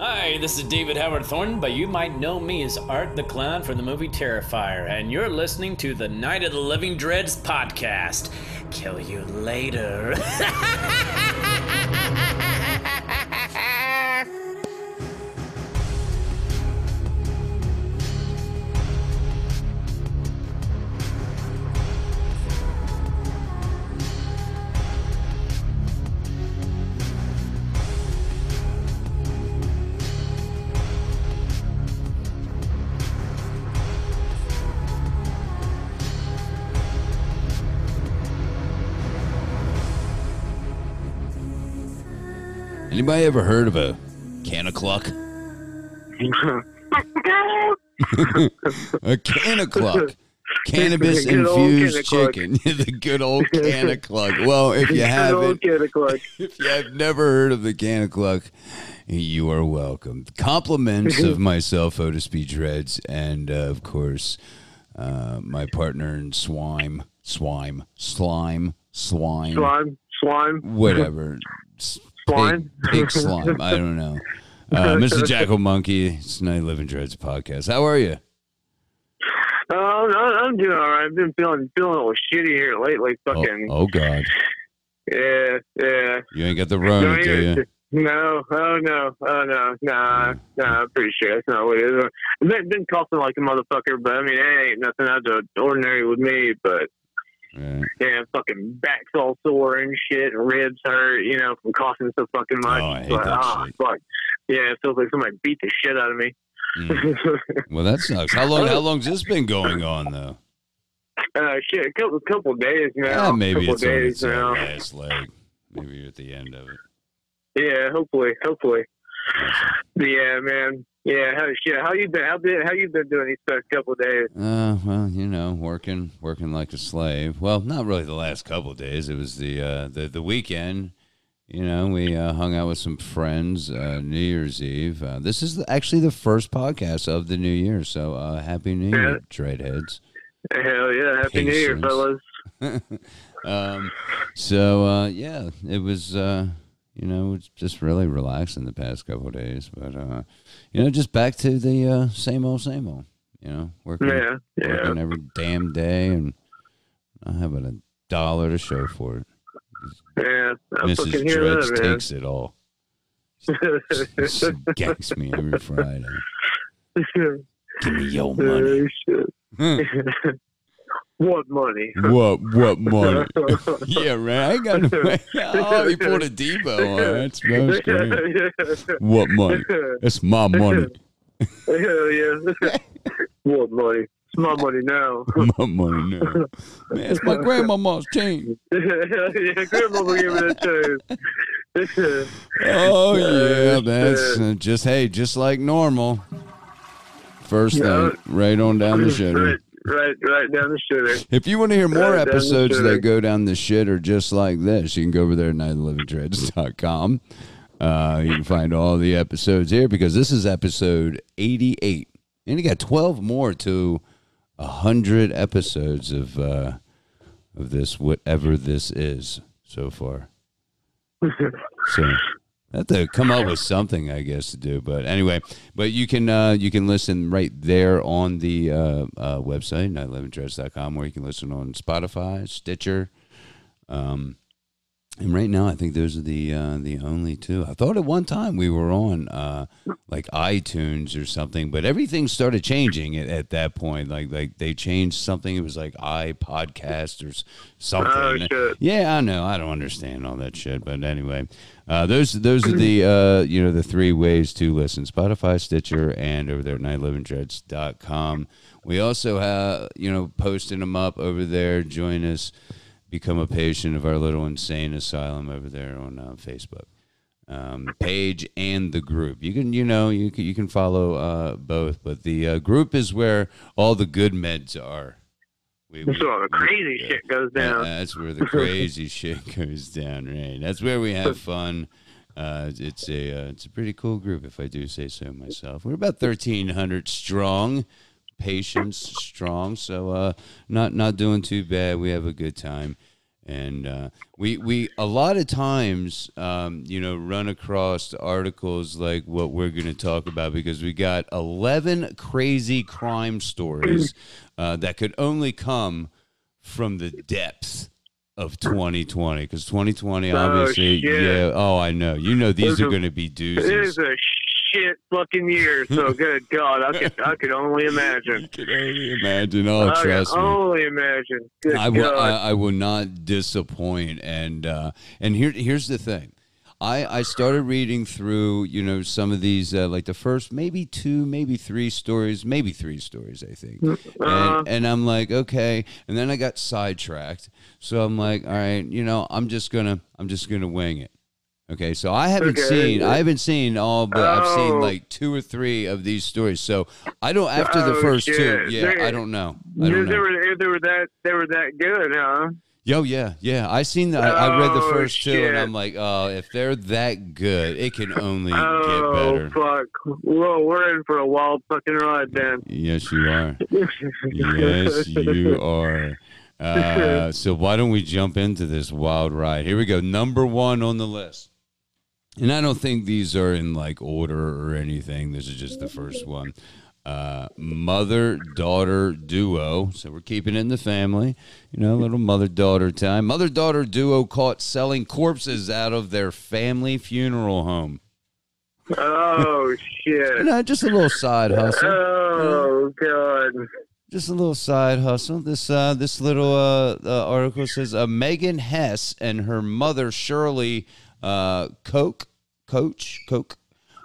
Hi, this is David Howard Thornton, but you might know me as Art the Clown from the movie Terrifier, and you're listening to the Night of the Living Dreds podcast. Kill you later. Anybody ever heard of a can of cluck? a can of cluck. Cannabis infused chicken. the good old can of cluck. Well, if you Good haven't, old kid of cluck. if you have never heard of the can of cluck, you are welcome. Compliments of myself, Otis B. Dreds, and uh, of course, uh, my partner in swime, swime, slime, swine, Slime, slime, whatever. S- Swine? Pig, pig slime. I don't know. Uh, Mr. Jackal Monkey, it's Night Living Dreds podcast. How are you? Oh, no, I'm doing all right. I've been feeling feeling a little shitty here lately. Oh, Fucking oh God, yeah, yeah. you ain't got the run, Don't do you? No, oh no, oh no, nah, nah. I'm pretty sure that's not what it is. I've been, been coughing like a motherfucker, but I mean, it ain't nothing out of the ordinary with me. But Right. yeah, fucking back's all sore and shit, and ribs hurt, you know, from coughing so fucking much. Oh, I hate but, that ah, shit. fuck. Yeah, it feels like somebody beat the shit out of me. Mm. Well, that sucks. How long? How long's this been going on, though? Uh, shit, a couple couple days now. Ah, maybe couple it's on days its uh, now. last leg. Maybe you're at the end of it. Yeah, hopefully, hopefully. Yeah, man. Yeah, how shit? How you been? How been? How you been doing these past couple of days? Uh, well, you know, working, working like a slave. Well, not really the last couple of days. It was the uh, the the weekend. You know, we uh, hung out with some friends uh, New Year's Eve. Uh, this is actually the first podcast of the new year, so uh, happy New Year, Dreadheads. Hell yeah! Happy New Year, Patience. fellas. um, so uh, yeah, it was uh, you know it's just really relaxing the past couple of days, but uh, you know just back to the uh, same old, same old. You know, working, Yeah, yeah. working every damn day and not having a dollar to show for it. Yeah, I Mrs. Dredge that, takes it all. She ganks me every Friday. Give me your money. What money? what? What money? yeah, man. I got no. Oh, he pulled a Debo. on. That's that's great. What money? That's my money. Hell yeah. what money? It's my money now. My money now. Man, it's my grandmama's chain. yeah, grandma gave me that chain. Oh yeah, that's uh, just hey, just like normal. First Yeah. thing, right on down the shitter. Right, right, down the shitter. If you want to hear more Right episodes that go down the shitter or just like this, you can go over there at nightlivingdreds.com. Uh, you can find all the episodes here because this is episode 88. And you got 12 more to 100 episodes of uh, of this, whatever this is so far. So I have to come up with something, I guess, to do. But anyway, but you can uh, you can listen right there on the uh, uh, website, nightlivingdreds.com, where you can listen on Spotify, Stitcher. Um, and right now, I think those are the uh, the only two. I thought at one time we were on uh, like iTunes or something, but everything started changing at, at that point. Like like they changed something. It was like iPodcast or something. Oh, shit. Yeah, I know. I don't understand all that shit, but anyway, uh, those those are the uh, you know the three ways to listen: Spotify, Stitcher, and over there at nightlivingdreds.com. We also have you know posting them up over there. Join us, become a patient of our little insane asylum over there on uh, Facebook um, page and the group. You can, you know, you can, you can follow uh, both, but the uh, group is where all the good meds are. We, That's where all the crazy shit goes Yeah, down. that's where the crazy shit goes down, right? That's where we have fun. Uh, it's a uh, it's a pretty cool group, if I do say so myself. We're about thirteen hundred strong, patients strong, so uh, not not doing too bad. We have a good time. And uh, we we a lot of times, um, you know, run across articles like what we're going to talk about because we got eleven crazy crime stories uh, that could only come from the depths of 2020 because 2020 Oh, obviously yeah. Oh i know. You know these Those are are- going to be It doozies. is a shit fucking year. So good God, I could I could only imagine. you can only imagine oh I trust can me only imagine. Good I will. I. I will not disappoint. And uh, and here here's the thing. I, I started reading through you know some of these uh, like the first maybe two maybe three stories maybe three stories I think Uh-huh. and, and I'm like okay and then I got sidetracked so I'm like all right you know I'm just gonna I'm just gonna wing it okay so I haven't Okay. seen I haven't seen all but I've seen Oh. like two or three of these stories so I don't after the Oh, first two yeah There- I don't know I They, don't they know were they were that they were that good, huh? Yo, yeah, yeah. I seen the. I, I read the Oh, first two, and. I'm like, oh, if they're that good, it can only Oh get better. fuck! Whoa, we're in for a wild fucking ride, then. Yes, you are. Yes, you are. Uh, so why don't we jump into this wild ride? Here we go. Number one on the list. And I don't think these are in like order or anything. This is just the first one. Uh, mother daughter duo. So we're keeping it in the family. You know, a little mother daughter time. Mother daughter duo caught selling corpses out of their family funeral home. Oh You shit! know, just a little side hustle. Oh god! Just a little side hustle. This uh, this little uh, uh, article says uh, Megan Hess and her mother Shirley uh, Koch, Coach Coke,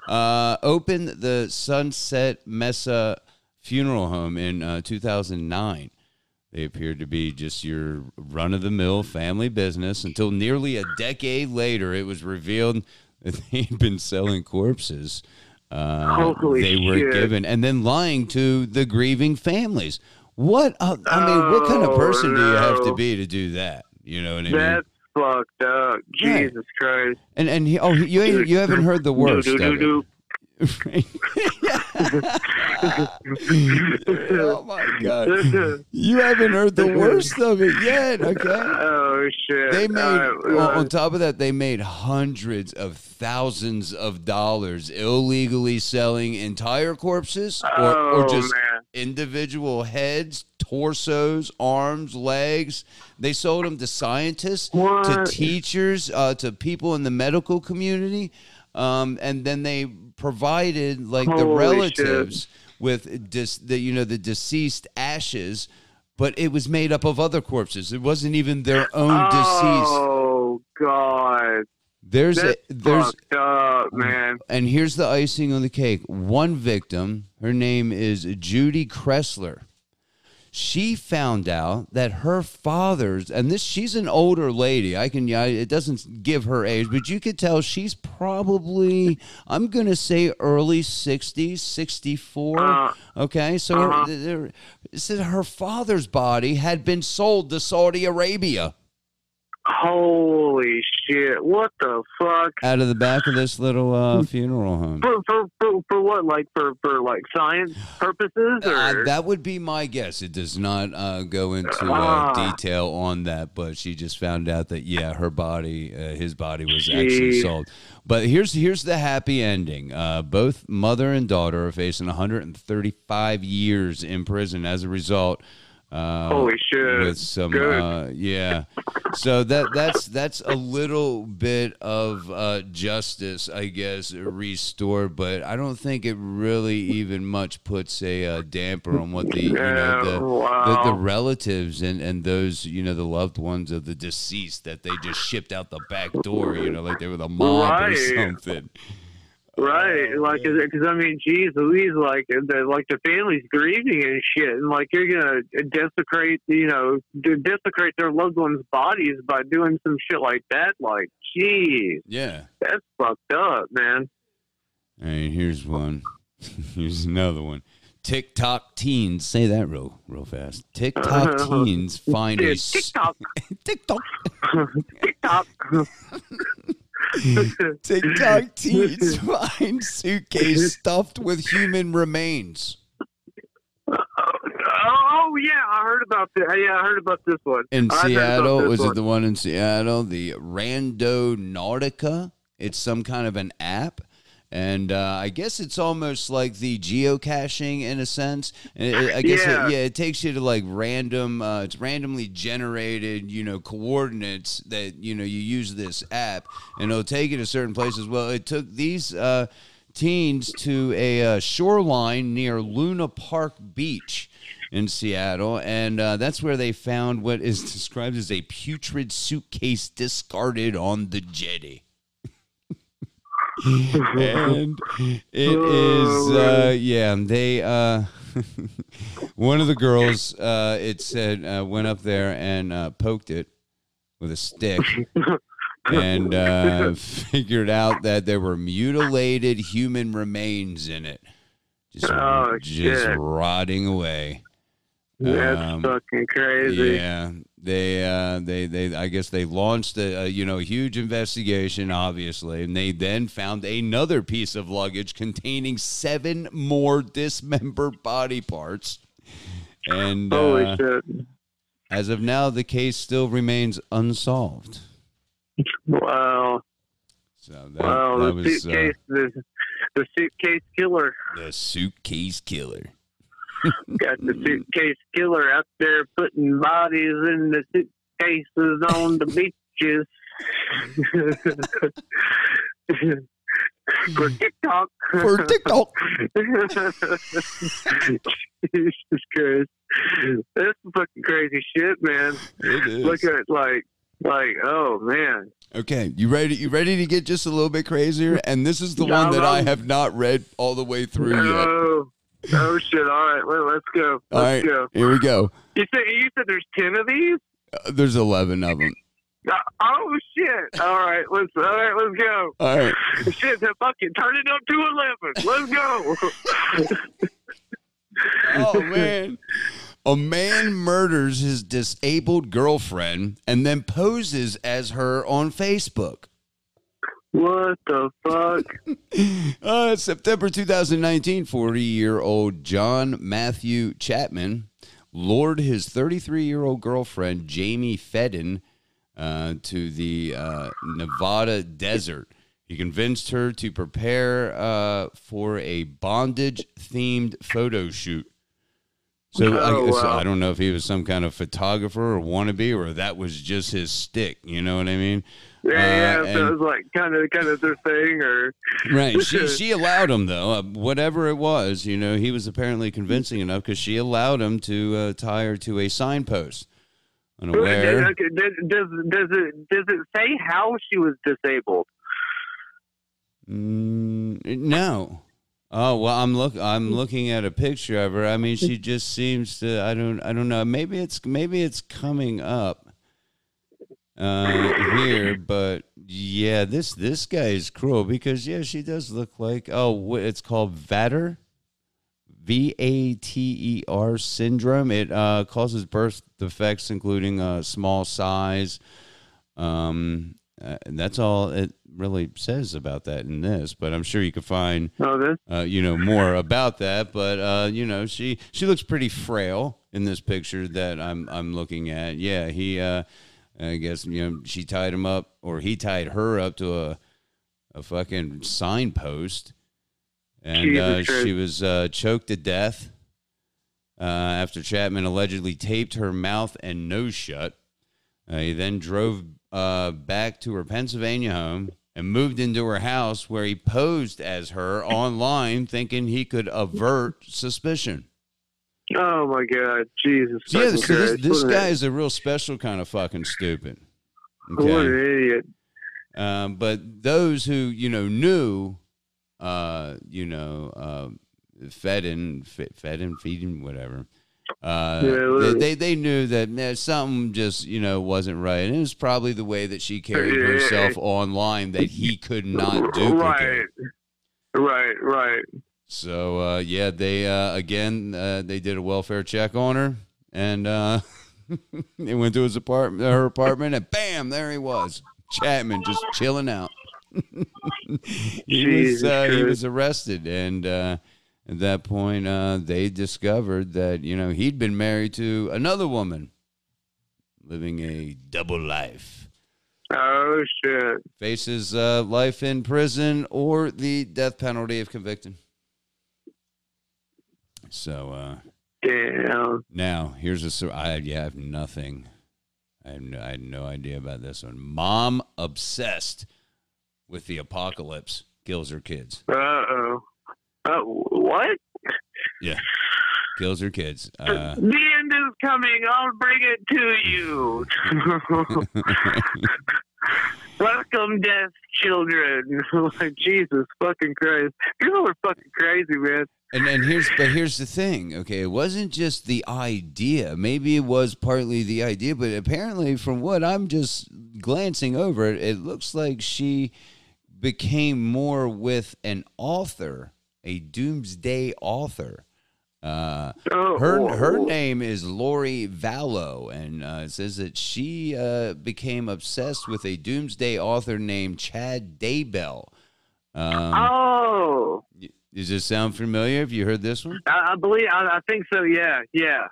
uh, opened the Sunset Mesa Funeral Home in uh, 2009. They appeared to be just your run of the mill family business until nearly a decade later, it was revealed that they'd been selling corpses. Uh, they were shit. given and then lying to the grieving families. What uh, I mean, what kind of Oh, person do you have to be to do that? You know what I mean? That's fucked up. Right. Jesus Christ! And and he, oh, you ain't- you haven't heard the worst Do, do, do, oh my god, you haven't heard the worst of it yet. Okay. oh shit! They made right, on top of that, they made hundreds of thousands of dollars illegally selling entire corpses or, oh or just man! Individual heads, torsos, arms, legs. They sold them to scientists, to teachers, uh, to people in the medical community, um, and then they provided like the Holy relatives with dis- the you know the deceased ashes. But it was made up of other corpses. It wasn't even their own deceased. Oh god! There's a, there's up, man. and here's the icing on the cake. One victim, her name is Judy Kressler. She found out that her father's, and this she's an older lady. I can, yeah, it doesn't give her age, but you could tell she's probably, I'm gonna say early 60s, 64. Uh, okay, so uh-huh. there- it said her father's body had been sold to Saudi Arabia Holy shit! What the fuck? out of the back of this little uh, funeral home. For, for for for what? Like for for like science purposes or? Uh, that would be my guess. It does not uh, go into uh, Ah. detail on that, but she just found out that yeah, her body, uh, his body was actually sold. But here's here's the happy ending. Uh, both mother and daughter are facing 135 years in prison as a result. Uh, Holy shit! with some Good. uh, yeah so that that's that's a little bit of uh, justice i guess restored but i don't think it really even much puts a uh, damper on what the you know the, the, wow. the relatives and and those you know the loved ones of the deceased that they just shipped out the back door you know like they were the mob or something Right, oh, like, because I mean, geez, Louise, like, the like the family's grieving and shit, and like you're gonna desecrate, you know, desecrate their loved ones' bodies by doing some shit like that. Like, geez, yeah that's fucked up, man. Right, here's one. here's another one. TikTok teens say that real real fast. TikTok teens find a Dude, TikTok, TikTok TikTok. TikTok teens find suitcase stuffed with human remains. Oh, oh yeah, I heard about this. Yeah, I heard about this one. In I Seattle, was one. it the one in Seattle? The Randonautica. It's some kind of an app. And uh, I guess it's almost like the geocaching in a sense. It- I guess Yeah. it, yeah, it takes you to like random. Uh, it's randomly generated, you know, coordinates that you know you use this app, and it'll take you to certain places. Well, it took these uh, teens to a uh, shoreline near Luna Park Beach in Seattle, and uh, that's where they found what is described as a putrid suitcase discarded on the jetty. And it is, uh, yeah, they, uh, one of the girls, uh, it said, uh, went up there and uh, poked it with a stick. and uh, figured out that there were mutilated human remains in it, just Oh, just rotting away. That's Um, fucking crazy. Yeah, they uh, they they I guess they launched a, a you know huge investigation, obviously, and they then found another piece of luggage containing seven more dismembered body parts. And Holy uh, shit! as of now, the case still remains unsolved. Wow, So that, wow. that The was uh, suitcase, the, the suitcase killer. the suitcase killer. Got the suitcase killer out there putting bodies in the suitcases on the beaches. For TikTok. For TikTok. Jesus Christ. That's some fucking crazy shit, man. It is. Look at it like like oh man. Okay, you ready? You ready to get just a little bit crazier? And this is the Yeah, one that I I'm- have not read all the way through yet. Oh, shit! All right, well, let's go. All Let's right, go. here we go. You said you said there's ten of these? Uh, there's eleven of them. Uh, Oh shit! All right, let's all right, let's go. All right. Shit, then fucking turn it up to eleven. Let's go. Oh man. A man murders his disabled girlfriend and then poses as her on Facebook. What the fuck? Uh, September 2019, 40 year old John Matthew Chapman lured his 33 year old girlfriend, Jamie Fedden, uh, to the uh, Nevada desert. He convinced her to prepare uh, for a bondage themed photo shoot. So I, Oh, so wow. I don't know if he was some kind of photographer or wannabe, or that was just his stick. You know what I mean? Yeah, yeah. Uh, it was like kind of kind of their thing, or Right. She she allowed him though, uh, whatever it was. You know, he was apparently convincing enough because she allowed him to uh, tie her to a signpost. Unaware. Okay, does, does does it does it say how she was disabled? Mm, no. Oh well, I'm look. I'm looking at a picture of her. I mean, she just seems to. I don't. I don't know. Maybe it's maybe it's coming up uh, here, but yeah, this this guy is cruel because yeah, she does look like. Oh, it's called Vater. V A T E R syndrome. It uh, causes birth defects, including uh, small size. Um, uh, and that's all it really says about that in this. But I'm sure you could find, Oh, uh, you know, more about that. But uh, you know, she she looks pretty frail in this picture that I'm I'm looking at. Yeah, he. I guess you know she tied him up, or he tied her up to a a fucking signpost, and uh, she was uh, choked to death uh, after Chapman allegedly taped her mouth and nose shut. Uh, he then drove uh, back to her Pennsylvania home and moved into her house where he posed as her online, thinking he could avert suspicion. Oh my God, Jesus! Yeah, so this, this guy is a real special kind of fucking stupid. What an idiot! Um, but those who, you know, knew, uh, you know, uh, fed and fe- fed in, feeding, whatever. Uh, Yeah, they, they they knew that man, something just you know wasn't right, and it was probably the way that she carried Yeah. herself online that he could not duplicate. Right, right, right. So uh, yeah, they uh, again uh, they did a welfare check on her, and uh, they went to his apartment, her apartment, and bam, there he was, Chapman, just chilling out. he was uh, he was arrested, and uh, At that point, uh, they discovered that you know he'd been married to another woman, living a double life. Oh shit! Faces uh, life in prison or the death penalty if convicted. So uh, Damn. now here's a sur- I yeah I have nothing. I have no, I had no idea about this one. Mom obsessed with the apocalypse kills her kids. Uh oh. Uh, what? Yeah, kills her kids. Uh, the end is coming. I'll bring it to you. Welcome, death children. like Jesus fucking Christ. People are fucking crazy, man. And and here's but here's the thing, okay? It wasn't just the idea. Maybe it was partly the idea, but apparently from what I'm just glancing over it, it looks like she became more with an author, a doomsday author. Uh Oh, her her name is Lori Vallow, and uh, it says that she uh, became obsessed with a doomsday author named Chad Daybell. Um, Oh, does this sound familiar? Have you heard this one? I, I believe. I, I think so. Yeah, yeah.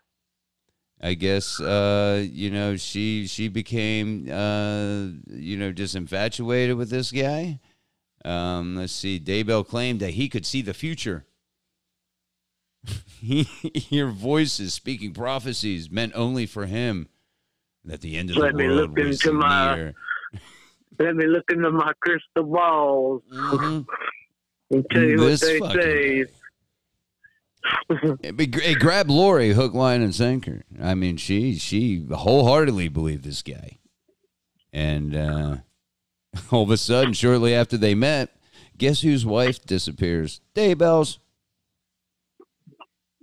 I guess uh, you know she she became uh, you know just infatuated with this guy. Um, let's see. Daybell claimed that he could see the future. he hear voices speaking prophecies meant only for him. That the end of Let the me world look was into my- near. Let me look into my crystal balls Mhm. and tell you This what they fucking say. It, grabbed Lori hook, line, and sinker. I mean, she she wholeheartedly believed this guy, and uh, all of a sudden, shortly after they met, guess whose wife disappears? Daybell's.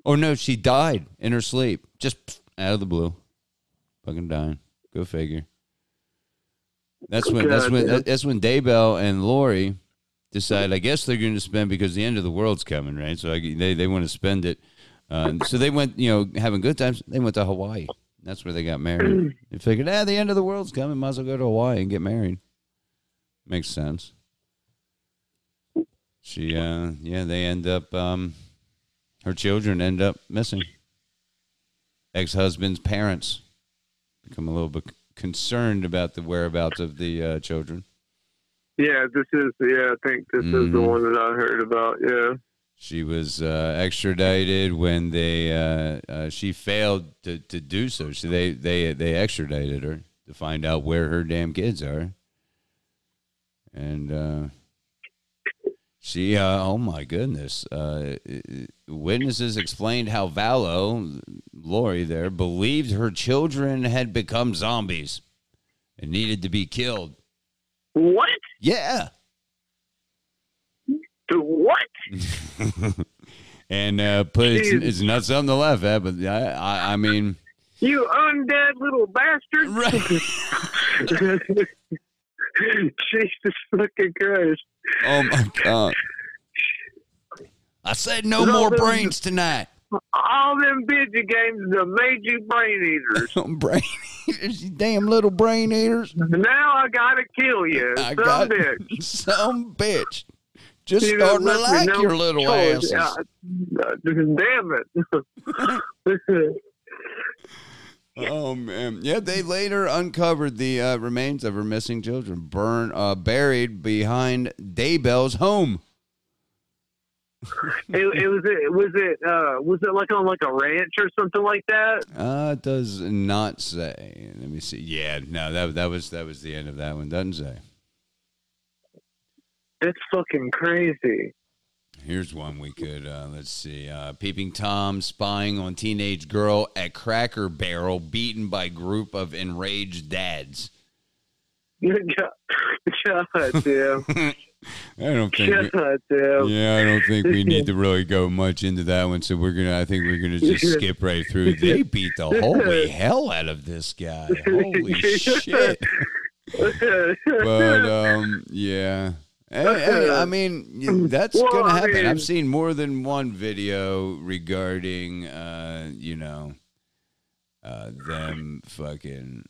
Oh no, she died in her sleep, just out of the blue, fucking dying. Go figure. That's when that's when that's when Daybell and Lori decide. I guess they're going to spend because the end of the world's coming, right? So I, they they want to spend it. Uh, so they went, you know, having good times. They went to Hawaii. That's where they got married. They figured, ah, the end of the world's coming. Might as well go to Hawaii and get married. Makes sense. She, uh, yeah, they end up. Um, her children end up missing. Ex-husband's parents become a little bit concerned about the whereabouts of the uh, children. Yeah, this is. Yeah, I think this is the Mhm. one that I heard about. Yeah. She was uh, extradited when they uh, uh, she failed to, to do so. So they, they they extradited her to find out where her damn kids are. And uh, she, uh, oh my goodness, uh, witnesses explained how Vallow, Lori there, believed her children had become zombies and needed to be killed. What? Yeah. The what? and uh, put it's, it's not something to laugh at, but I, I, I mean, You undead little bastard! right. Jesus fucking Christ! Oh my god! I said no more brains tonight. All them video games that made you brain eaters. Some brain eaters, you damn little brain eaters! now I gotta kill you, I some got bitch. some bitch. Just You starting to like no your little choice. asses. Uh, damn it! Oh man, yeah. They later uncovered the uh, remains of her missing children, burn, uh, buried behind Daybell's home. It, it was it was it uh was it like on like a ranch or something like that? Uh, it does not say. Let me see. Yeah, no, that that was that was the end of that one. Doesn't say. That's fucking crazy. Here's one we could. Uh, let's see. Uh, Peeping Tom spying on teenage girl at Cracker Barrel, beaten by group of enraged dads. God, God damn. I don't think. we- damn. yeah, I don't think we need to really go much into that one. So we're gonna. I think we're gonna just skip right through. They beat the holy hell out of this guy. Holy shit! But um, yeah. Hey, I mean, that's Well, gonna I happen. mean- I've seen more than one video regarding, uh, you know, uh, them fucking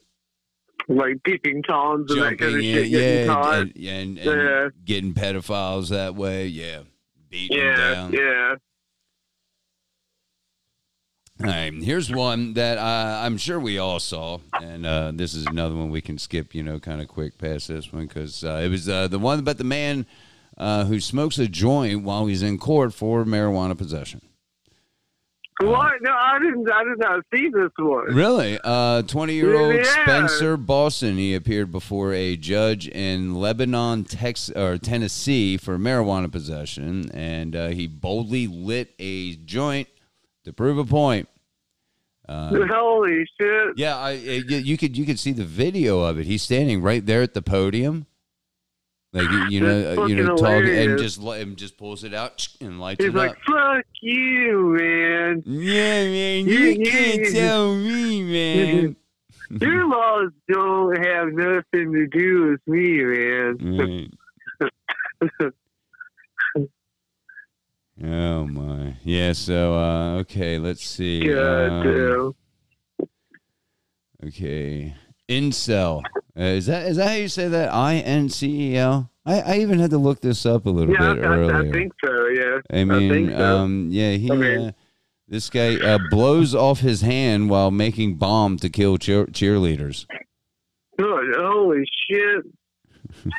like peeping toms and that kind of shit getting yeah, caught. and, and, and Yeah. getting pedophiles that way. Yeah, beating yeah, down. yeah. All right, here's one that uh, I'm sure we all saw, and uh, this is another one we can skip, you know, kind of quick past this one because uh, it was uh, the one about the man uh, who smokes a joint while he's in court for marijuana possession. What? No, I didn't. I did not see this one. Really? Uh, 20 year old Yeah. Spencer Boston. He appeared before a judge in Lebanon, Tex- or Tennessee for marijuana possession, and uh, he boldly lit a joint to prove a point. Holy shit! Yeah, I, uh, you, could you could see the video of it. He's standing right there at the podium, like you- know, uh, you know, talking and just and just pulls it out and lights He's it like, up. "Fuck you, man! Yeah, man, you you can't can't tell me, man. Your laws don't have nothing to do with me, man." Right. oh my, yeah. So uh, okay, let's see. God Um, okay, incel. Uh, is that is that how you say that? I N C E L. I I even had to look this up a little Yeah, bit I, I, earlier. I think so. Yeah, I mean, think so. um, yeah, he. I uh, this guy uh, blows off his hand while making bomb to kill cheer- cheerleaders. Good, holy shit!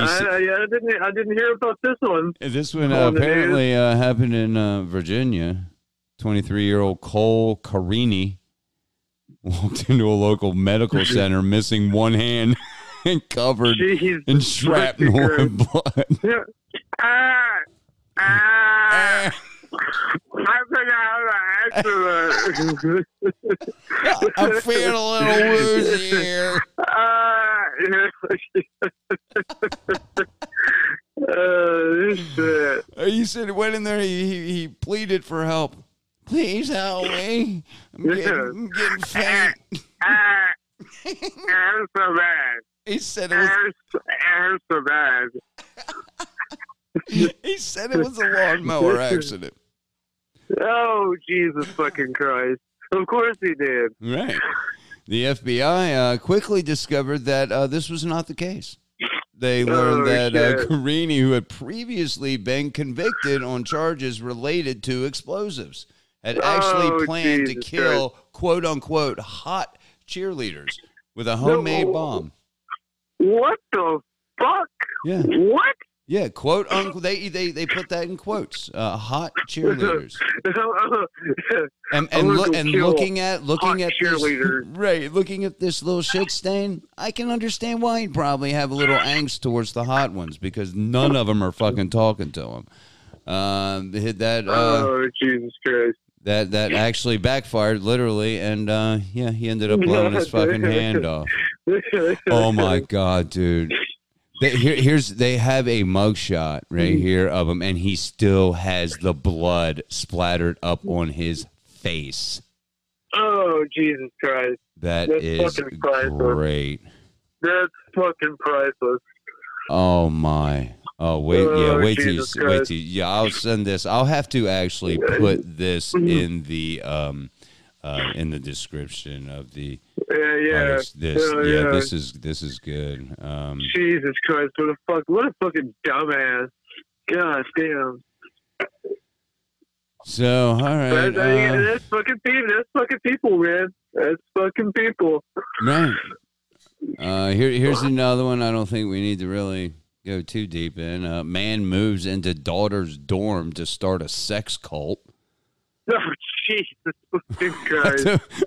I, I, I didn't. I didn't hear about this one. This one uh, apparently uh, happened in uh, Virginia. 23 year old Cole Carini walked into a local medical center missing one hand and covered Jeez, in shrapnel and blood. Yeah. Ah, ah, I've been out of accident. I feel a little woozy here. Shit. Uh, He said he went in there, he, he, he pleaded for help. Please help me. I'm getting, I'm getting faint. Ah, I'm so bad. He said it was I'm, I'm so bad. he said it was a lawnmower accident. Oh, Jesus fucking Christ. Of course he did. Right. The FBI uh, quickly discovered that uh, this was not the case. They learned Oh, that uh. Carini, who had previously been convicted on charges related to explosives, had actually Oh, planned Jesus to kill "quote unquote" hot cheerleaders with a homemade No. bomb. What the fuck? Yeah, What? Yeah. Quote unquote. They they they put that in quotes. Uh, hot cheerleaders. And and, go and looking at looking at this, right, looking at this little shit stain, I can understand why he'd probably have a little angst towards the hot ones because none of them are fucking talking to him. Um, hit that uh, oh, Jesus Christ. that that actually backfired literally, and uh, yeah, he ended up blowing his fucking hand off. Oh my god, dude. They, here, here's they have a mugshot right here of him, and he still has the blood splattered up on his face. Oh, Jesus Christ. That That's is fucking priceless. great. That's fucking priceless. Oh my. Oh wait, yeah, Oh, wait till you, Jesus wait Christ. till you, yeah. I'll send this. I'll have to actually put this Mm-hmm. in the um, uh, in the description of the. Yeah, oh, yeah. this, this Oh, yeah, yeah. this is this is good. Um, Jesus Christ, what a fuck, what a fucking dumbass. God damn. so all right, That's, uh, that's fucking people. That's fucking people, man. That's fucking people. right. Uh, here here's another one. I don't think we need to really go too deep in. Uh, man moves into daughter's dorm to start a sex cult. Oh, Jesus.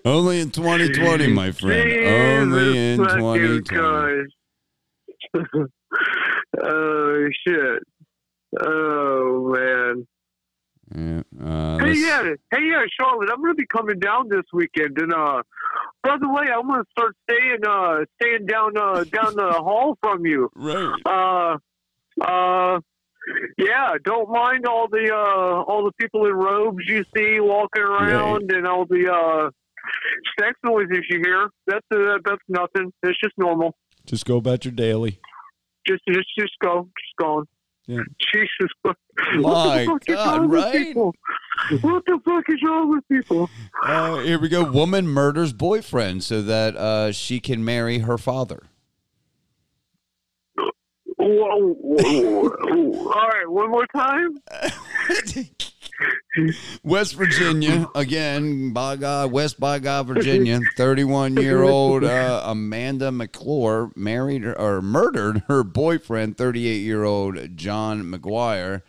Only in 2020, my friend. Only in 2020. Oh, shit. Oh, man. Yeah, uh, Hey, yeah, hey, yeah, Charlotte. I'm gonna be coming down this weekend, and uh, by the way, I'm gonna start staying, uh, staying down, uh, down the hall from you. Right. Uh, uh, yeah, don't mind all the, uh, all the people in robes you see walking around, and all the, uh, sex noises you hear. That's, uh, that's nothing. It's just normal. Just go about your daily. Just, just, just go, just going. Yeah. Jesus, what My the fuck is God, wrong with right? people? What the fuck is wrong with people? Uh, here we go. Woman murders boyfriend so that uh, she can marry her father. Whoa, whoa, whoa. All right, one more time. West Virginia again. By God, West by God, Virginia. Thirty-one-year-old uh, Amanda McClure married her, or murdered her boyfriend, thirty-eight-year-old John McGuire,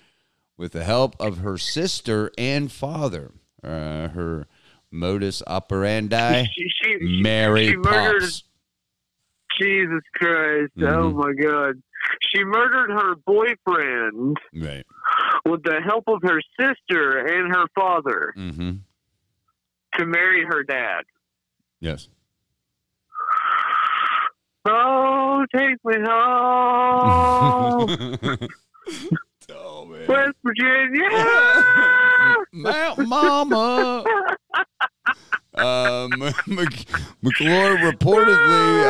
with the help of her sister and father. Uh, her modus operandi: She, she, she, she murdered-. Jesus Christ! Oh Mhm. my God! She murdered her boyfriend Right. with the help of her sister and her father Mm-hmm. to marry her dad. Yes. Oh, take me home, oh man. West Virginia. Mount Mama. Um, Mc, McClure reportedly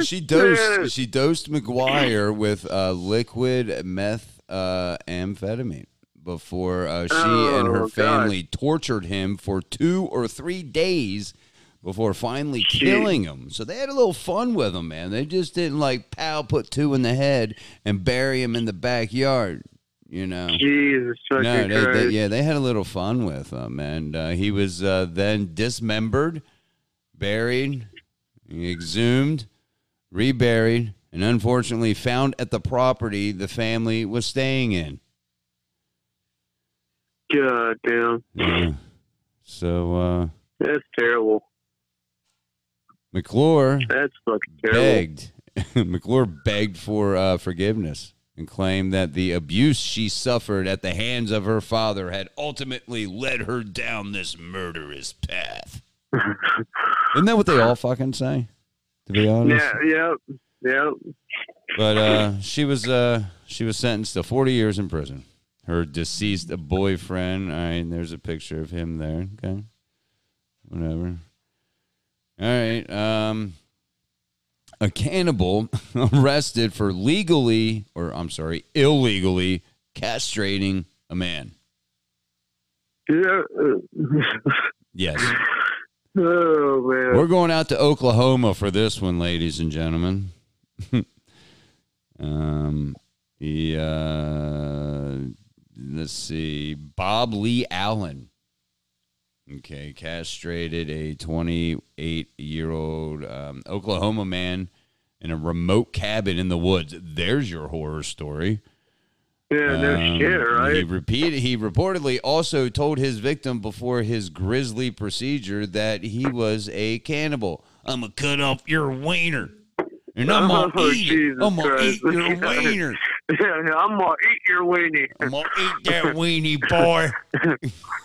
uh, she dosed she dosed McGuire with uh, liquid meth uh, amphetamine before uh, she and her Oh, God. family tortured him for two or three days before finally killing him. So they had a little fun with him, man. They just didn't like pow put two in the head and bury him in the backyard. You know. Jesus No, they, they, yeah, they had a little fun with him, and uh, he was uh, then dismembered, buried, exhumed, reburied, and unfortunately found at the property the family was staying in. God damn, Yeah. So uh, that's terrible. McClure That's fucking terrible. begged. McClure begged for uh, forgiveness and claimed that the abuse she suffered at the hands of her father had ultimately led her down this murderous path. Isn't that what they all fucking say? To be honest, Yeah, yeah, yep. but uh, she was uh, she was sentenced to 40 years in prison. Her deceased boyfriend. All right, there's a picture of him there. Okay, whatever. All right. Um, a cannibal arrested for legally, or I'm sorry, illegally castrating a man. Yeah. Yes. oh man. We're going out to Oklahoma for this one, ladies and gentlemen. um, the uh, let's see, Bob Lee Allen. Okay, castrated a 28 year old um, Oklahoma man in a remote cabin in the woods. There's your horror story. yeah, no Um, shit, He right? repeated. He reportedly also told his victim before his grisly procedure that he was a cannibal. I'm gonna cut off your wiener, and I'm gonna Oh, eat it. I'm gonna eat your wiener. I'm gonna eat your weenie, I'm gonna eat that weenie, boy.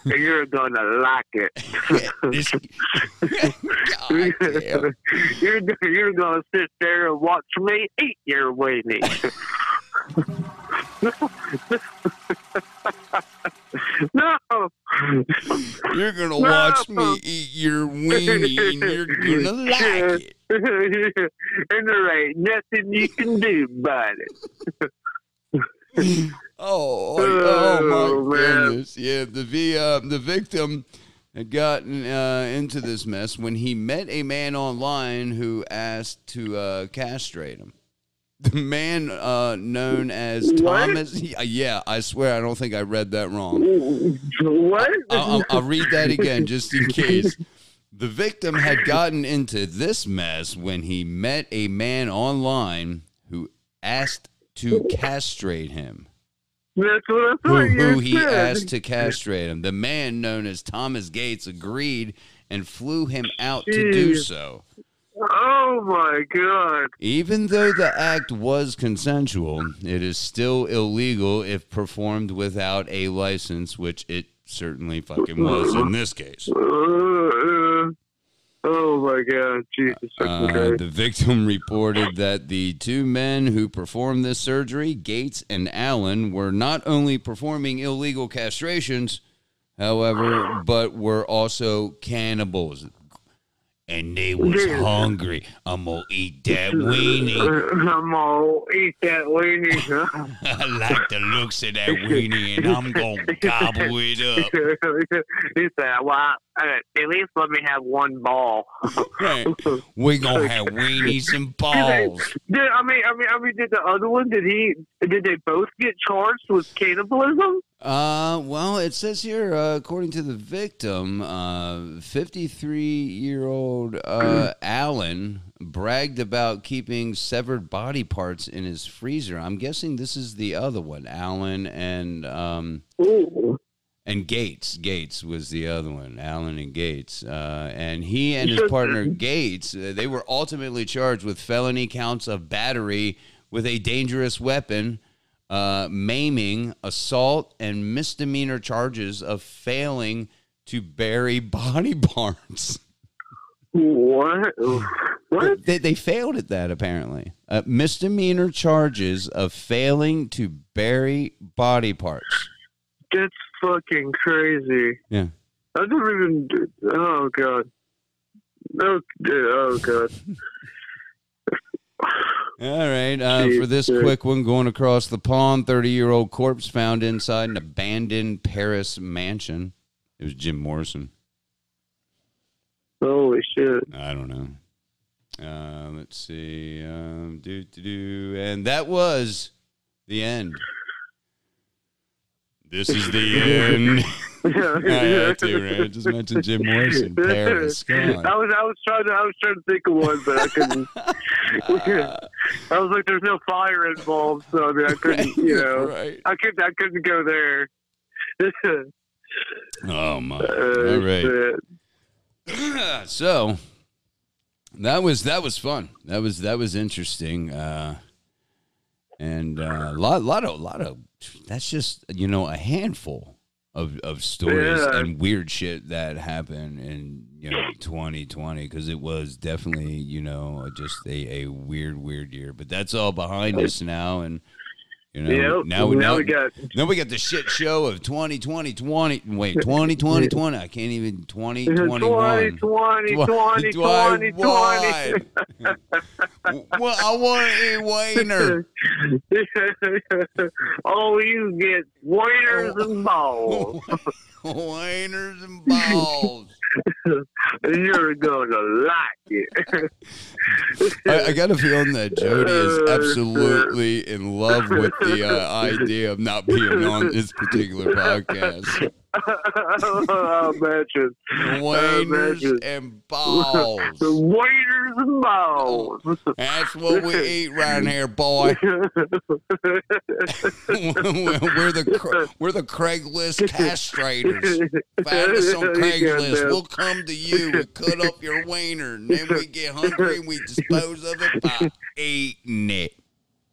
and you're gonna like it. This- God you're you're gonna sit there and watch me eat your weenie. no, You're gonna watch me eat your weenie, and you're gonna like it. and there ain't nothing you can do about it. Oh, oh, Oh, my man. goodness! Yeah, the v, uh, the victim had gotten uh, into this mess when he met a man online who asked to uh, castrate him. The man uh, known as What? Thomas. Yeah, I swear I don't think I read that wrong. What? I'll, I'll, I'll read that again just in case. The victim had gotten into this mess when he met a man online who asked to castrate him. That's what I Who, thought who you he said. asked to castrate him. The man known as Thomas Gates agreed and flew him out to do so. Oh my god! Even though the act was consensual, it is still illegal if performed without a license, which it certainly fucking was in this case. Uh, Oh my god! Jesus Uh, the victim reported that the two men who performed this surgery, Gates and Allen, were not only performing illegal castrations, however, but were also cannibals. And they was hungry. I'm gonna eat that weenie. I'm gonna eat that weenie. I like the looks of that weenie, and I'm gonna gobble it up. he said, "Well, uh, at least let me have one ball." Right. We gonna have weenies and balls. Did I mean? I mean, I mean, did the other one? Did he? Did they both get charged with cannibalism? Uh, well, it says here, uh, according to the victim, uh, 53 year old uh, Allen bragged about keeping severed body parts in his freezer. I'm guessing this is the other one, Allen and um, and Gates. Gates was the other one, Allen and Gates. Uh, and he and his partner Gates, uh, they were ultimately charged with felony counts of battery with a dangerous weapon, uh, maiming, assault, and misdemeanor charges of failing to bury body parts. What? What? They, they failed at that apparently. Uh, misdemeanor charges of failing to bury body parts. That's fucking crazy. Yeah. I don't even. Oh god. Oh, oh god. All right. Uh, for this quick one, going across the pond, 30 year old corpse found inside an abandoned Paris mansion. It was Jim Morrison. Holy shit. I don't know. Uh, let's see. Um, do, do, do. And that was the end. This is the end. I had to, right? Just mentioned Jim Morrison, Paris. I was I was trying to I was trying to think of one, but I couldn't. I was like, "There's no fire involved," so I mean, I couldn't. You know, right. I couldn't. I couldn't go there. Oh, my. Uh, All right. so that was that was fun. That was that was interesting. Uh, and a lot lot of lot of that's just you know a handful of of stories Yeah. and weird shit that happened in you know 2020 because it was definitely you know just a, a weird weird year. But that's all behind us now, and you know Yep. now now now we got then we got the shit show of 2020 20 wait 2020, 20, 20. I can't even 2021 20, 20, 20, 20, 20. well, I want eat wiener. oh, you get waiters oh. and balls. Wieners and balls. You're gonna like it. I, I got a feeling that Jody is absolutely in love with the uh, idea of not being on this particular podcast. I'll imagine. Wieners imagine. and balls. The waiters and balls. That's what we eat right here, boy. we're the we're the Craigslist castrators. Find us on Craigslist. We'll come to you. We cut up your wiener, and then we get hungry and we dispose of it by eating it.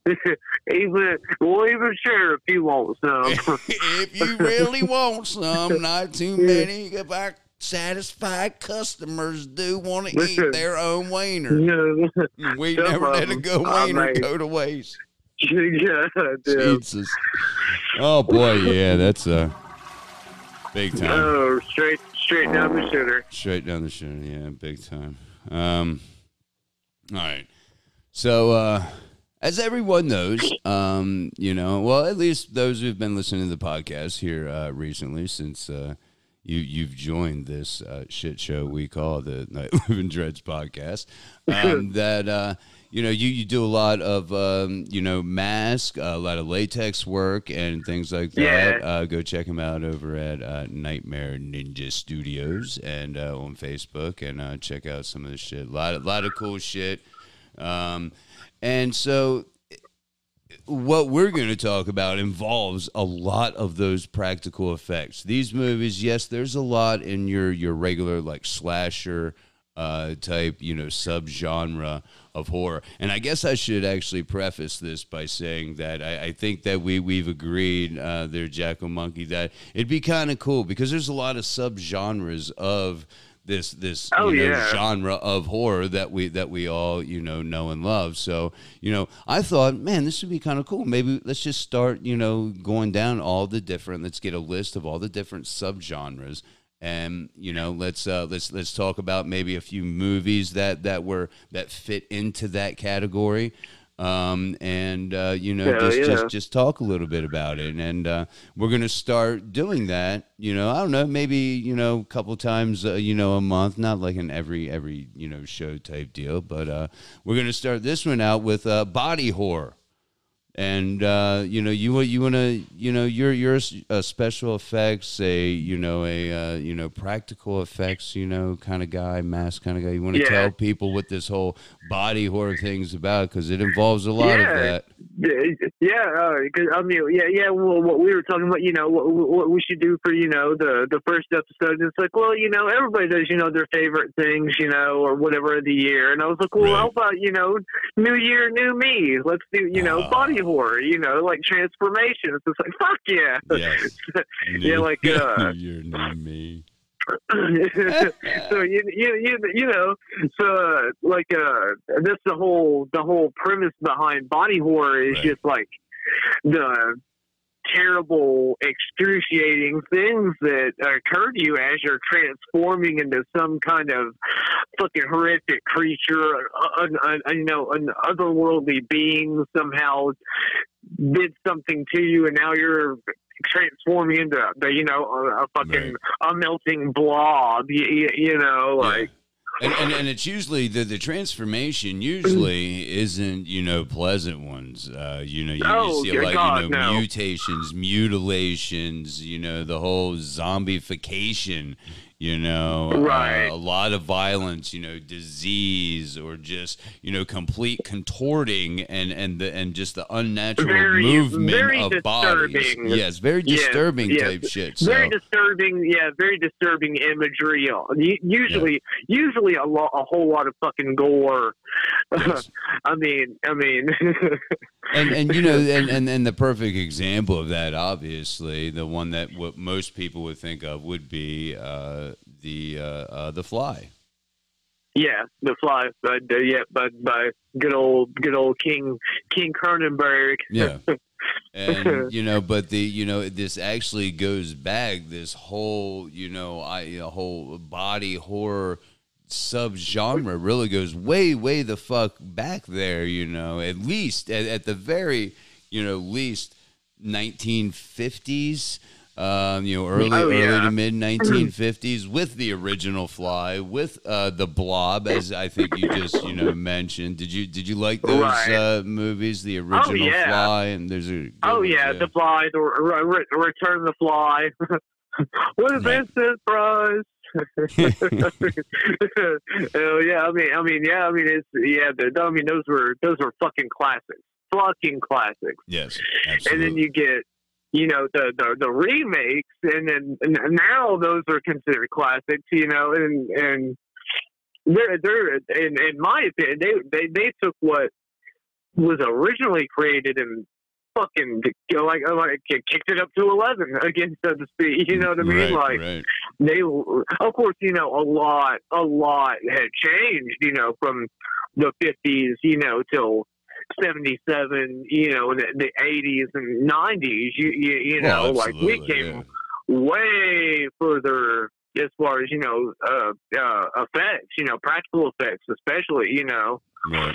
even we'll even share if you want some. if you really want some, not too many of our satisfied customers do want to eat their own wiener. We never let a good wiener made. go to waste. yeah. Jesus. Oh boy, yeah, that's uh big time. Oh, straight straight down the shooter. Straight down the shooter, yeah, big time. Um all right. So uh as everyone knows, um, you know, well, at least those who've been listening to the podcast here uh, recently, since uh, you you've joined this uh, shit show we call the Night Living Dreds podcast, um, that uh, you know you you do a lot of um, you know mask, a lot of latex work, and things like that. Yeah. Uh, go check them out over at uh, Nightmare Ninja Studios and uh, on Facebook, and uh, check out some of the shit. A lot, a lot of cool shit. Um, and so, what we're going to talk about involves a lot of those practical effects. These movies, yes, there's a lot in your your regular like slasher uh, type, you know, subgenre of horror. And I guess I should actually preface this by saying that I, I think that we we've agreed uh, there, Jackal Monkey, that it'd be kind of cool because there's a lot of subgenres of this this Oh, you know, yeah. genre of horror that we that we all you know know and love. So you know, I thought, man, this would be kind of cool. Maybe let's just start you know going down all the different. Let's get a list of all the different subgenres. And you know, let's uh, let's let's talk about maybe a few movies that that were that fit into that category, um, and uh, you know, Hell just yeah. just just talk a little bit about it. And uh, we're gonna start doing that. You know, I don't know, maybe you know, a couple times, uh, you know, a month, not like an every every you know show type deal, but uh, we're gonna start this one out with uh, body horror. And uh, you know you you want to you know you're you're a special effects a you know a uh, you know practical effects you know kind of guy mask kind of guy you want to Yeah. tell people what this whole body horror thing's about because it involves a lot Yeah. of that Yeah, uh 'cause I mean, yeah, yeah. Well, what we were talking about, you know, what, what we should do for, you know, the the first episode. It's like, well, you know, everybody does, you know, their favorite things, you know, or whatever of the year. And I was like, well, Right. how about, you know, New Year, New Me? Let's do, you know, Ah. body horror, you know, like transformation. It's just like, fuck yeah. yes Yeah, like, uh, you're new me so you, you you you know so uh, like uh that's the whole the whole premise behind body horror is Right. just like the terrible excruciating things that occur to you as you're transforming into some kind of fucking horrific creature an, an, an, you know an otherworldly being somehow did something to you and now you're transforming into the you know a, a fucking a melting blob you, you, know Yeah. And, and and it's usually the the transformation usually isn't you know pleasant ones. Uh, you know you, Oh, you see like God, you know no. mutations, mutilations. You know the whole zombification. You know, uh, Right. a lot of violence. You know, disease or just you know complete contorting and and the and just the unnatural Very- movement very of bodies. disturbing. Yes, very disturbing yes. type shit. So. very disturbing yeah very disturbing imagery Uh, usually usually a lot a whole lot of fucking gore Yes. i mean i mean. And and you know and, and and the perfect example of that obviously the one that what most people would think of would be uh the uh, uh the fly. Yeah the fly but uh, yeah but by good old good old king king cronenberg. Yeah. And you know but the you know this actually goes back this whole you know i you know, whole body horror subgenre really goes way way the fuck back there you know at least at, at the very you know least 1950s um, you know early Oh, early to mid 1950s with the original fly with uh, the blob as i think you just you know mentioned did you did you like those Right. uh, movies the original yeah. fly and there's a oh yeah the fly the re- re- return the fly what is Right. Vincent Price? Oh yeah, I mean, I mean, yeah, I mean, it's yeah. The, I mean, those were those were fucking classics, fucking classics. yes And then you get, you know, the the, the remakes, and then and now those are considered classics. You know, and and they're they're in in my opinion, they they they took what was originally created and fucking like like kicked it up to eleven again, so to speak. You know what I mean? right, like right. They of course you know a lot a lot had changed you know from the 50s you know till 77 you know the, the 80s and 90s you you, you know Well, like we came way further as far as you know uh, uh effects you know practical effects especially you know. Right.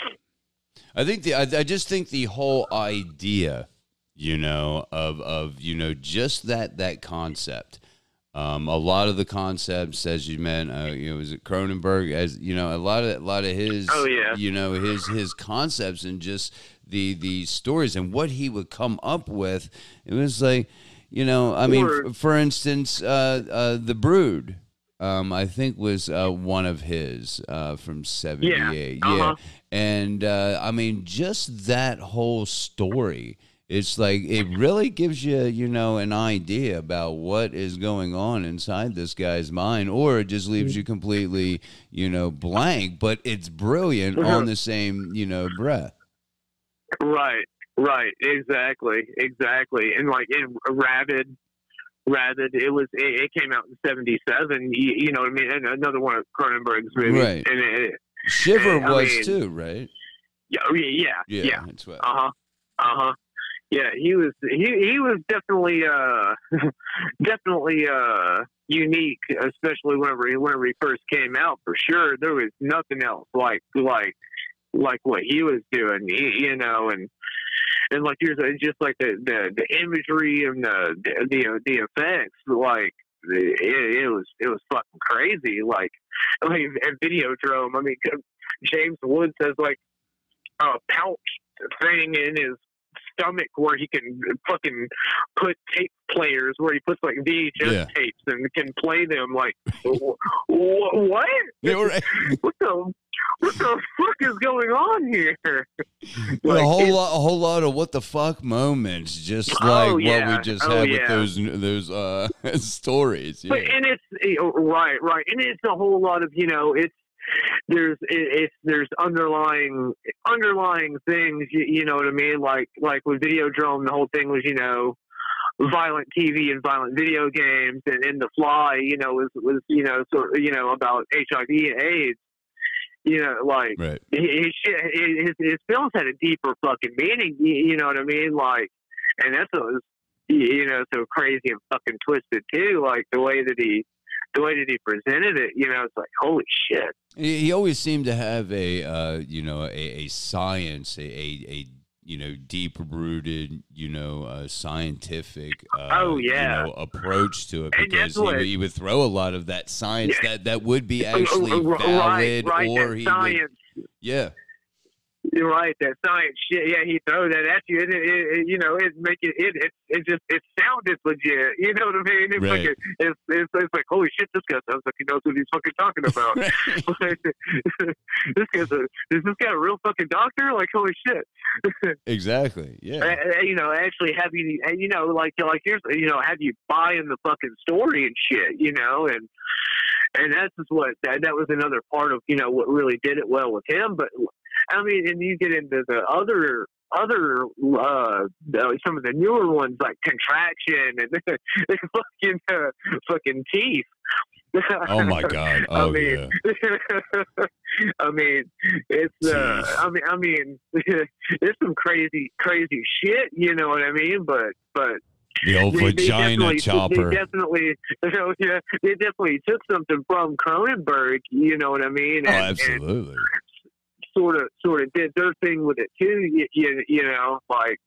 I think the I, I just think the whole idea, you know, of of you know just that that concept. Um, a lot of the concepts, as you meant, uh, you know, was it Cronenberg? As you know, a lot of a lot of his, Oh, yeah. you know, his his concepts and just the the stories and what he would come up with. It was like, you know, I mean, Or- f- for instance, uh, uh, the Brood. Um, I think was uh, one of his uh, from '78. uh-huh. Yeah, and uh, I mean, just that whole story. It's like it really gives you, you know, an idea about what is going on inside this guy's mind, or it just leaves you completely, you know, blank. But it's brilliant on the same, you know, breath. Right, right, exactly, exactly. And like in Rabid, Rabid, it was it, it came out in '77. You, you know what I mean? And another one of Cronenberg's movies. Right. And it, Shiver I was mean- too, right? yeah, oh, yeah, Yeah, yeah, uh huh, uh huh. Yeah, he was he he was definitely uh definitely uh unique, especially whenever he whenever he first came out. For sure, there was nothing else like like like what he was doing, you know, and and like you're just like the the, the imagery and the the the, effects, like it, it was it was fucking crazy. Like like at Videodrome, I mean, James Woods has like a pouch thing in his stomach where he can fucking put tape players where he puts like VHS Yeah. tapes and can play them. Like, wh- wh- what? Yeah, right. What the what the fuck is going on here? a whole lot, a whole lot of what the fuck moments, just Oh, like what we just Oh, had yeah. with those those uh stories. Yeah. But and it's eh, right, right, and it's a whole lot of you know it's there's it, it's there's underlying underlying things you, you know what I mean like like with Videodrome the whole thing was you know violent TV and violent video games and in the fly you know was was you know sort of you know about HIV and AIDS you know like right. his, his, his films had a deeper fucking meaning. You, you know what I mean? Like, and that's what was, you know, so crazy and fucking twisted too. Like the way that he, the way that he presented it. You know, it's like holy shit. He, always seemed to have a uh, you know a, a science, a, a, a you know deep rooted you know uh, scientific uh, Oh, yeah. you know, approach to it because he, what- would- he would throw a lot of that science Yeah. that that would be actually valid right, right. or he science. would yeah You're right. That science shit. Yeah, he throw that at you, and it, it, it you know, it make it, it, it, it just, it sounded legit. You know what I mean? It's Right. like, a, it's, it's, it's like, holy shit, this guy sounds like he knows what he's fucking talking about. this guy's a, is this guy a real fucking doctor? Like, holy shit. exactly yeah Uh, you know, actually have you, and, you know, like, like here's, you know, have you buying the fucking story and shit, you know, and, and that's just what, that, that was another part of, you know, what really did it well with him. But, I mean, and you get into the other, other, uh, some of the newer ones like Contracted and fucking, uh, fucking teeth. oh my god I oh mean, yeah I mean, it's uh, I mean, I mean, it's some crazy, crazy shit. You know what I mean? But, but the old they, they vagina definitely, chopper They definitely, you know, yeah, they definitely took something from Cronenberg. You know what I mean? oh And, and absolutely sort of, sort of did their thing with it too. You, you, you know, like.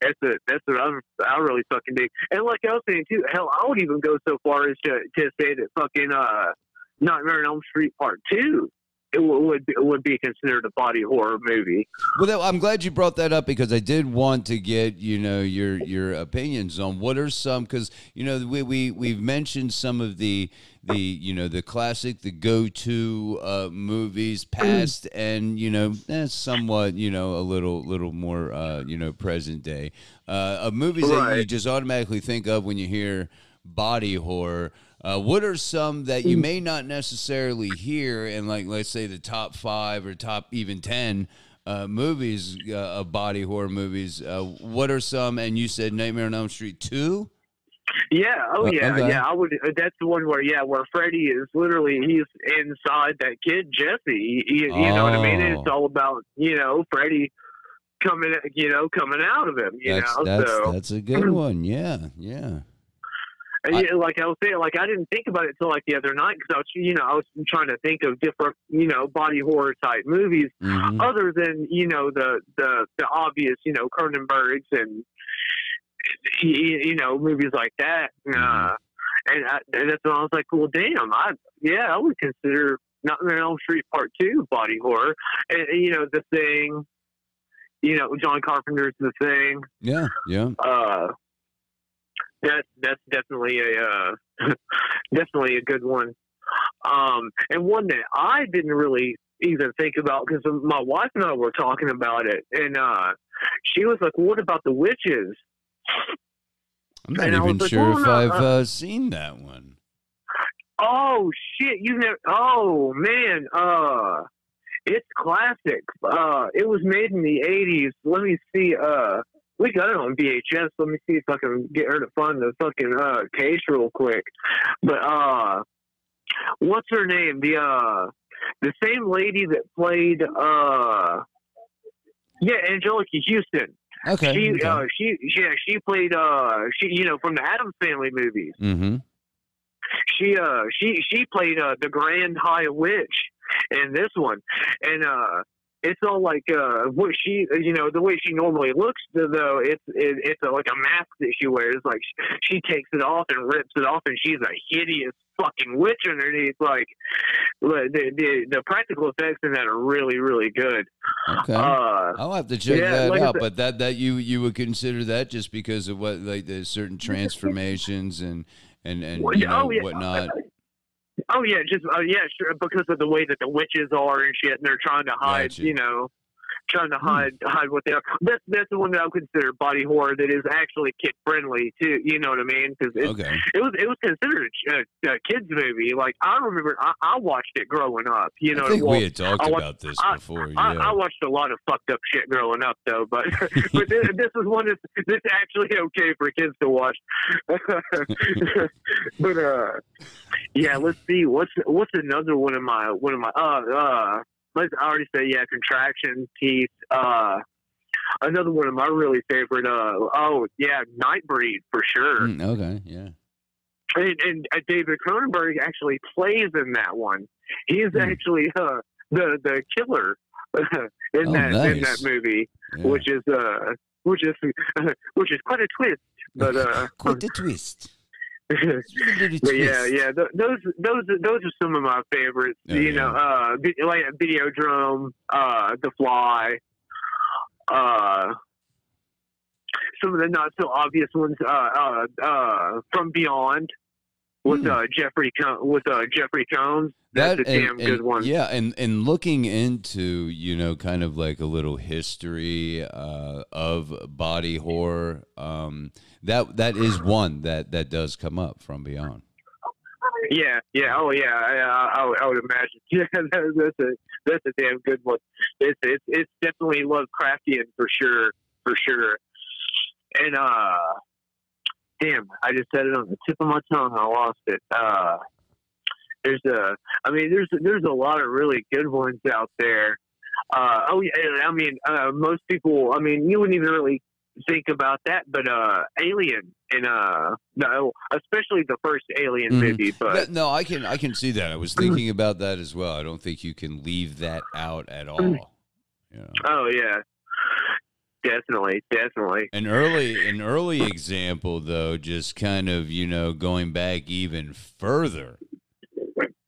That's a, that's what I'm I really fucking dig. And like I was saying too, hell, I would even go so far as to, to say that fucking uh, Nightmare on Elm Street Part Two it would would be, would be considered a body horror movie. Well, I'm glad you brought that up because I did want to get you know your your opinions on what are some because you know we we we've mentioned some of the the you know the classic the go to uh, movies past and you know eh, somewhat you know a little little more uh, you know present day uh, of movies that you just automatically think of when you hear body horror. Uh, what are some that you may not necessarily hear in, like, let's say the top five or top even 10 uh, movies uh, of body horror movies? Uh, what are some? And you said Nightmare on Elm Street 2? Yeah, oh Uh, yeah, okay. yeah. I would. uh, That's the one where yeah, where Freddy is literally he's inside that kid Jesse. You, you know what I mean? Oh. it's all about you know Freddy coming, you know, coming out of him. You That's, know, that's, so that's a good one. Yeah, yeah. I- like I was saying, like I didn't think about it until like the other night because I was, you know, I was trying to think of different, you know, body horror type movies Mhm. other than you know the the the obvious, you know, Cronenberg's and you, you know movies like that. Uh, and, I, and that's when I was like, well, damn, I yeah, I would consider Nightmare on Elm Street Part Two body horror. And, and, you know, the thing, you know, John Carpenter's The Thing. Yeah, yeah. Uh, that that's definitely a uh, definitely a good one. Um, and one that I didn't really even think about because my wife and I were talking about it, and uh, she was like, "What about the witches?" I'm not And even like, sure well, if no, I've uh, uh, seen that one. Oh shit! You never? Oh man! Uh, it's classic. Uh, it was made in the '80s. Let me see. Uh, we got it on VHS. Let me see if I can get her to find the fucking uh case real quick. But uh, what's her name? The uh, the same lady that played uh, yeah, Anjelica Huston. Okay. She okay. uh, she yeah, she played uh, she you know from the Addams Family movies mm-hmm. she uh she she played uh the grand high witch in this one and uh it's all like uh what she you know the way she normally looks though it's it, it's a, like a mask that she wears like she takes it off and rips it off and she's a hideous fucking witch underneath like the the, the practical effects in that are really really good Okay. uh I'll have to check yeah, that like out, but that that you you would consider that just because of what like the certain transformations and and and you know, oh, yeah. whatnot. Oh yeah, just uh, yeah, sure. Because of the way that the witches are and shit, and they're trying to hide, Gotcha. you know, trying to hide hide what they are. That's that's the one that I would consider body horror that is actually kid friendly too. You know what I mean? Because it, Okay. it was it was considered a, a, kids movie. Like I remember, I, I watched it growing up. You know, I think well, we had talked I wa- about this I- before. I, yeah. I watched a lot of fucked up shit growing up, though. But but this, this is one that's, that's actually okay for kids to watch. but uh, yeah, let's see. What's what's another one of my one of my uh uh. Let's I already said yeah, Contracted teeth. Uh, another one of my really favorite. Uh oh yeah, Nightbreed for sure. Mm, okay. Yeah. And, and uh, David Cronenberg actually plays in that one. He is Hmm. actually uh, the the killer in Oh, that in that movie, yeah. which is uh which is which is quite a twist. But uh, Quite a twist. But yeah, yeah, th- those those those are some of my favorites. Oh, you know, uh, vi- like Videodrome, uh, The Fly, uh. Some of the not so obvious ones, uh, uh, uh, from Beyond, with Hmm. uh, Jeffrey Co- with uh, Jeffrey Combs. That's That a damn and- good one. Yeah, and and looking into you know kind of like a little history uh, of body horror. Um, that that is one that that does come up from beyond. Yeah, yeah, oh yeah, I, I, I would- I would imagine. Yeah, that, that's a that's a damn good one. It's it's it's definitely Lovecraftian for sure, for sure. And uh, damn, I just said it on the tip of my tongue. I lost it. Uh, there's a, I mean, there's there's a lot of really good ones out there. Uh, oh yeah, I mean, uh, most people, I mean, you wouldn't even really think about that, but uh, Alien and uh, no, especially the first Alien Mhm. movie, but. That- no, I can I can see that. I was thinking about that as well. I don't think you can leave that out at all. You know. Oh yeah, definitely, definitely. An early an early example though, just kind of, you know, going back even further.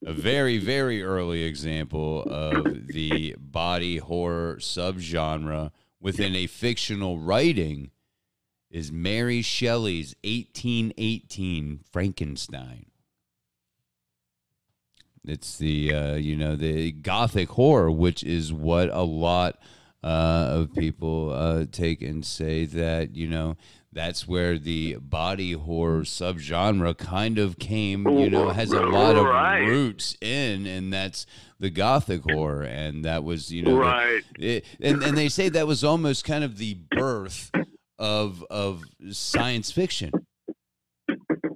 A very, very early example of the body horror subgenre within a fictional writing is Mary Shelley's 1818 Frankenstein. It's the uh, you know the gothic horror, which is what a lot of people uh, take and say that you know that's where the body horror subgenre kind of came. You know, has a lot of Right. roots in, and that's the gothic horror, and that was you know right. it, and and they say that was almost kind of the birth of of science fiction.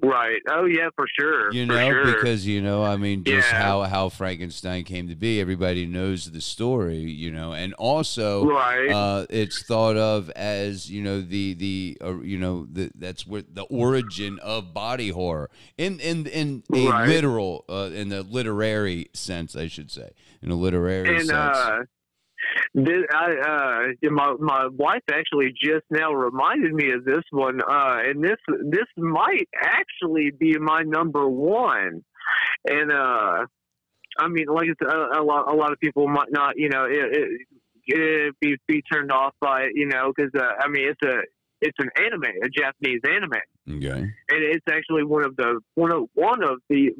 Right. Oh yeah, for sure. You for know, sure. because you know, I mean, just Yeah. how how Frankenstein came to be. Everybody knows the story, you know, and also right. uh, it's thought of as you know the the uh, you know the, that's where the origin of body horror in in in a Right. literal uh, in the literary sense, I should say, in a literary and sense. I, uh, my my wife actually just now reminded me of this one, uh, and this this might actually be my number one, and uh, I mean, like it's a, a lot a lot of people might not, you know, it, it, it be be turned off by it, you know, because uh, I mean, it's a it's an anime, a Japanese anime. okay, and it's actually one of the one of one of the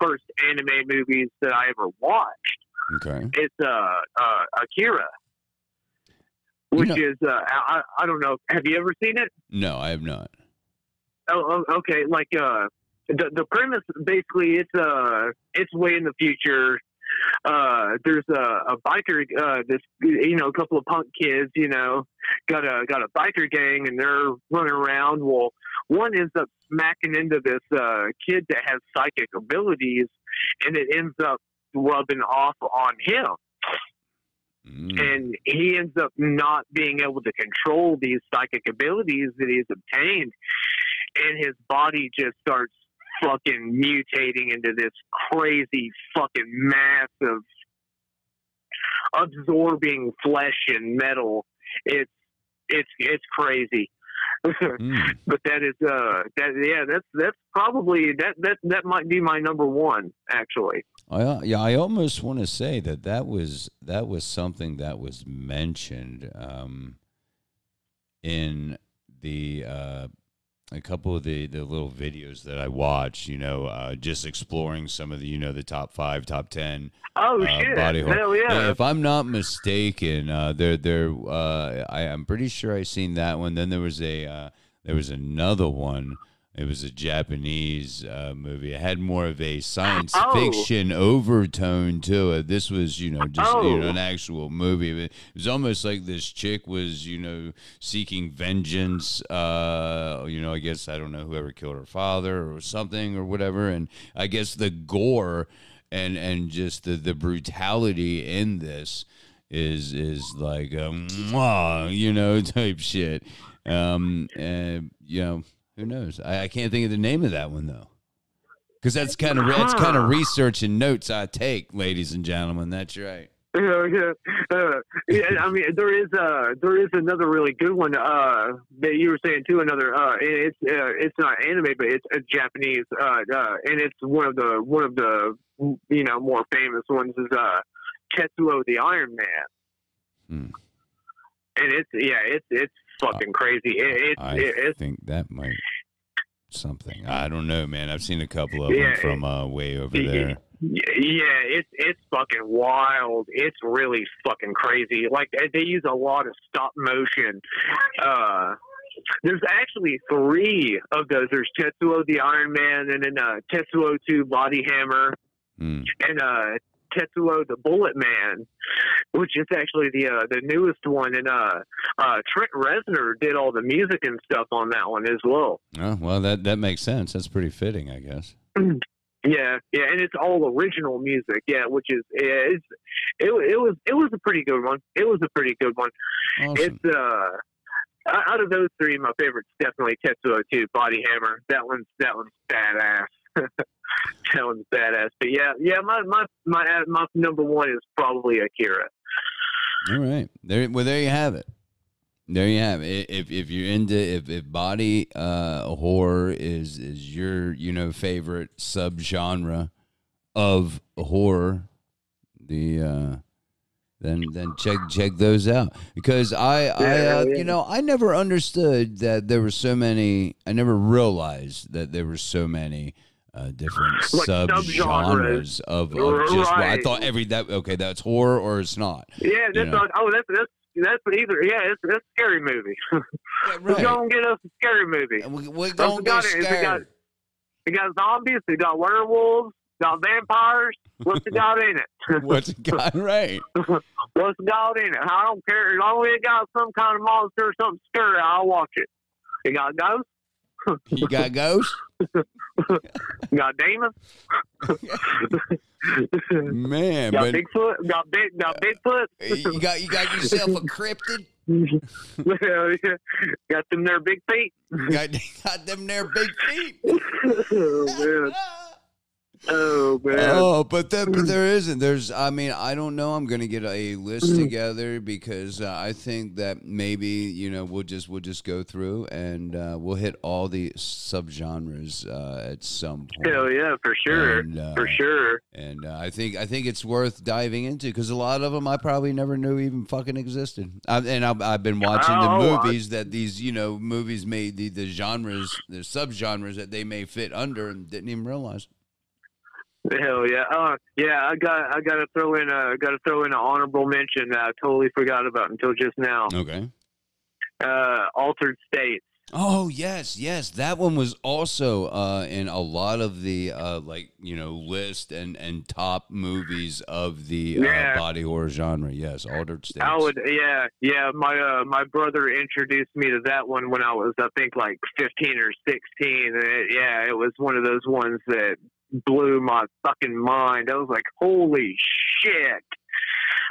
first anime movies that I ever watched. Okay, It's uh, uh Akira, which is uh, I I don't know. Have you ever seen it? no, I have not. Oh, oh okay. Like uh, the the premise basically it's uh it's way in the future. Uh, there's a, a biker, uh, this you know, a couple of punk kids, you know, got a got a biker gang, and they're running around. Well, one ends up smacking into this uh, kid that has psychic abilities, and it ends up rubbing off on him Mm. and he ends up not being able to control these psychic abilities that he's obtained and his body just starts fucking mutating into this crazy fucking mass of absorbing flesh and metal. It's it's it's crazy. Mm. but that is uh that yeah that's that's probably that that that might be my number one actually. I, yeah, I almost want to say that that was that was something that was mentioned um, in the uh, a couple of the, the little videos that I watched. You know, uh, just exploring some of the you know the top five, top ten Oh uh, shit! body. Hell yeah! If I'm not mistaken, uh, there there uh, I I'm pretty sure I seen that one. Then there was a uh, there was another one. It was a Japanese uh, movie. It had more of a science Oh. fiction overtone to it. This was, you know, just you know, Oh. an actual movie. It was almost like this chick was, you know, seeking vengeance. Uh, you know, I guess I don't know whoever killed her father or something or whatever. And I guess the gore and and just the the brutality in this is is like mwah, you know type shit um and you know who knows i, I can't think of the name of that one though because that's kind of that's kind of research and notes i take ladies and gentlemen that's right Yeah, yeah. Uh, yeah, I mean, there is uh, there is another really good one uh, that you were saying too. Another, uh, it's uh, it's not anime, but it's a Japanese, uh, uh, and it's one of the one of the you know more famous ones is uh, Tetsuo the Iron Man, Hmm. and it's yeah, it's it's fucking crazy. It, it's i it, think that might something i don't know man i've seen a couple of Yeah, them from uh way over there Yeah, it's it's fucking wild. It's really fucking crazy. Like they- use a lot of stop motion. Uh, there's actually three of those. There's Tetsuo the Iron Man, and then uh, Tetsuo Two Body Hammer, Hmm. and uh, Tetsuo the Bullet Man, which is actually the uh, the newest one. And uh, uh, Trent Reznor did all the music and stuff on that one as well. oh well that that makes sense that's pretty fitting i guess Yeah, yeah, and it's all original music. Yeah, which is yeah, it's it, it was it was a pretty good one. It was a pretty good one. awesome It's uh out of those three, my favorite's definitely Tetsuo two Body Hammer. That one's that one's badass. that one's badass. But yeah, yeah, my my my uh, my number one is probably Akira. All right. There well there you have it. There you have it. If if you're into if, if body uh horror is is your, you know, favorite subgenre of horror, the uh then then check check those out because I I uh, you know I never understood that there were so many I never realized that there were so many uh, different Like subgenres of, of just I thought every that okay that's horror or it's not Yeah, that's know. not, oh that's that's that's either yeah, it's that's a scary movie. Yeah, Let's go and get us a scary movie. And we, we're gonna get forget it. If it got- scared. We got zombies, we got werewolves, got vampires. What's it got in it? What's it got right? What's it got in it? I don't care. As long as it got some kind of monster or something scary, I'll watch it. You got ghosts? You got ghosts, got demons? man. got But Bigfoot? Got big? Got uh, Bigfoot? you got you got yourself a cryptid. got them there big feet? Got got them there big feet. oh man! Oh man! Oh, but that but there isn't. There's. I mean, I don't know. I'm gonna get a list Mm. together because uh, I think that maybe you know we'll just we'll just go through and uh, we'll hit all the subgenres uh, at some point. Hell yeah, for sure, And, uh, for sure. And uh, I think I think it's worth diving into because a lot of them I probably never knew even fucking existed. I, and I've, I've been watching Oh, the I- movies that these you know movies made the the genres the subgenres that they may fit under and didn't even realize. Hell yeah! Uh, yeah, I got I got to throw in a got to throw in an honorable mention that I totally forgot about until just now. Okay. Uh, Altered States. Oh yes, yes, that one was also uh, in a lot of the uh, like you know list and and top movies of the uh, body horror genre. Yes, Altered States. I would, yeah, yeah. My uh, my brother introduced me to that one when I was, I think, like fifteen or sixteen. And it, yeah, it was one of those ones that blew my fucking mind. I was like, holy shit!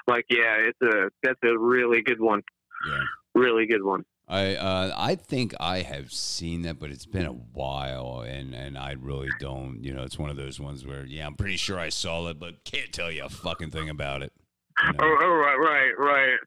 Like, yeah, it's a that's a really good one. Yeah. Really good one. I uh, I think I have seen that, but it's been a while, and and I really don't. You know, it's one of those ones where yeah, I'm pretty sure I saw it, but can't tell you a fucking thing about it. know. Oh, oh, right, right, right.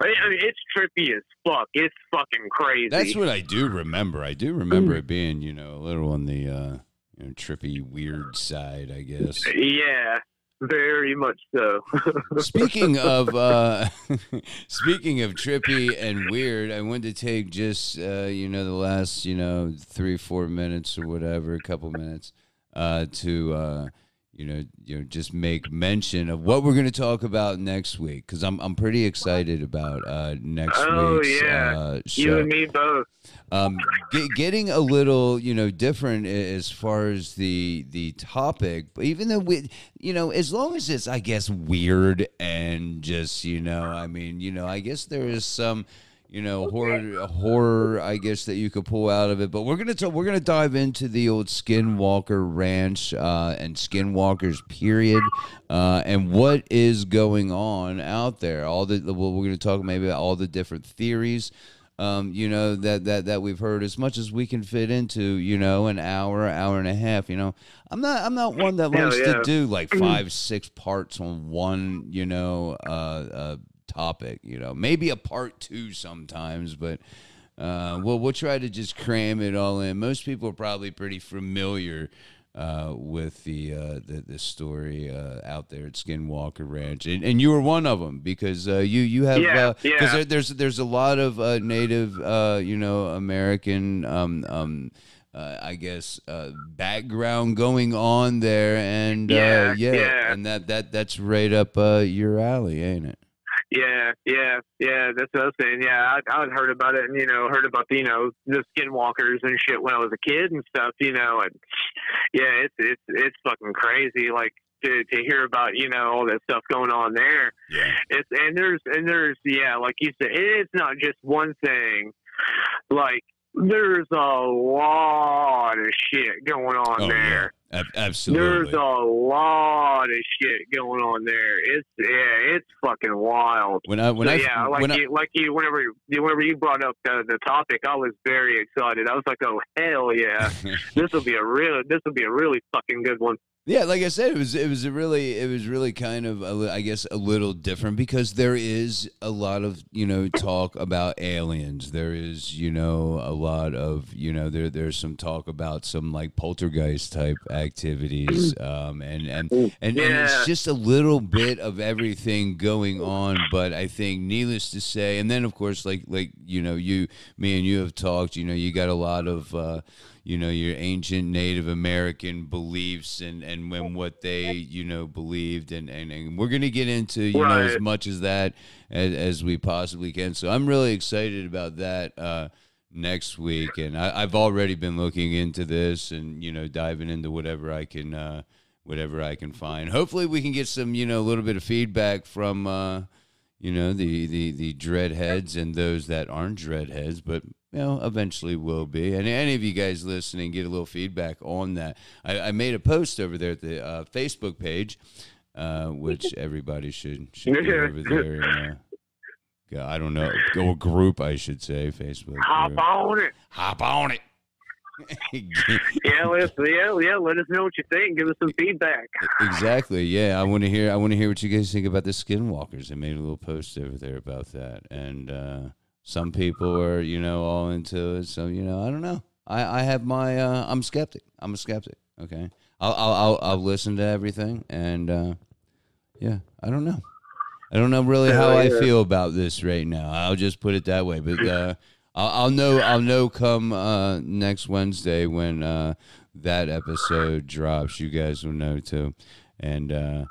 I mean, it's trippy as fuck. It's fucking crazy. That's what I do remember. I do remember it being, you know, a little on the uh, you know, trippy, weird side, I guess. yeah, very much so. Speaking of uh, speaking of trippy and weird, I wanted to take just uh, you know the last you know three four minutes or whatever, a couple minutes uh, to uh, you know you know just make mention of what we're going to talk about next week because I'm I'm pretty excited about uh, next Oh, week's yeah. uh, show you and me both. um, get, getting a little, you know, different as far as the the topic. But even though we, you know, as long as it's, I guess, weird and just, you know, I mean, you know, I guess there is some, you know, horror, horror, I guess that you could pull out of it. But we're gonna talk, we're gonna dive into the old Skinwalker Ranch uh, and Skinwalkers period, uh, and what is going on out there. All the well, we're gonna talk maybe about all the different theories um, you know that that that we've heard as much as we can fit into you know an hour hour and a half you know i'm not i'm not one that Hell likes yeah. to do like five six parts on one you know uh, uh topic you know maybe a part two sometimes but uh, well, we'll try to just cram it all in. Most people are probably pretty familiar uh, with the, uh, the the story uh, out there at Skinwalker Ranch, and, and you were one of them because uh, you you have Yeah, because yeah. there, there's there's a lot of uh, Native uh, you know American um, um, uh, I guess uh, background going on there, and uh, Yeah, yeah, yeah. and that that that's right up uh, your alley, ain't it? Yeah, yeah, yeah. That's what I was saying. Yeah, I I'd heard about it, and you know, heard about the you know the skinwalkers and shit when I was a kid and stuff. You know, and yeah, it's it's it's fucking crazy. Like to to hear about you know all that stuff going on there. Yeah. It's and there's and there's yeah, like you said, it's not just one thing. Like there's a lot of shit going on Oh, there. Absolutely. There's a lot of shit going on there. It's yeah, it's fucking wild. when I when So, I yeah, like when I, you, like you, whenever you, whenever you brought up the, the topic, I was very excited. I was like, oh hell yeah, this will be a real, this will be a really fucking good one. Yeah, like I said, it was it was a really it was really kind of a I guess a little different because there is a lot of you know talk about aliens. There is you know a lot of you know there there's some talk about some like poltergeist type activities, um, and and and, and Yeah. it's just a little bit of everything going on. But I think, needless to say, and then of course, like like you know you me and you have talked. You know, you got a lot of. Uh, you know your ancient Native American beliefs and and when what they you know believed and and, and we're gonna get into you know as much as that as, as we possibly can. So I'm really excited about that uh, next week, and I, I've already been looking into this and you know diving into whatever I can uh, whatever I can find. Hopefully, we can get some you know a little bit of feedback from. Uh, you know the the the dreadheads and those that aren't dreadheads, but you know eventually will be. And any of you guys listening, get a little feedback on that. I, I made a post over there at the uh, Facebook page, uh, which everybody should should get over there. And, uh, go- I don't know, go a group, I should say, Facebook. Hop group. on it. hop on it. Yeah, let's yeah yeah. Let us know what you think. Give us some feedback. Exactly. Yeah, I want to hear. I want to hear what you guys think about the Skinwalkers. I made a little post over there about that, and uh, some people are, you know, all into it. So you know, I don't know. I I have my. Uh, I'm skeptic. I'm a skeptic. Okay. I'll I'll I'll, I'll listen to everything, and uh, yeah, I don't know. I don't know really how I feel about this right now. I'll just put it that way. But uh, I'll, I'll know. I'll know come uh, next Wednesday when uh, that episode drops. You guys will know too. And uh,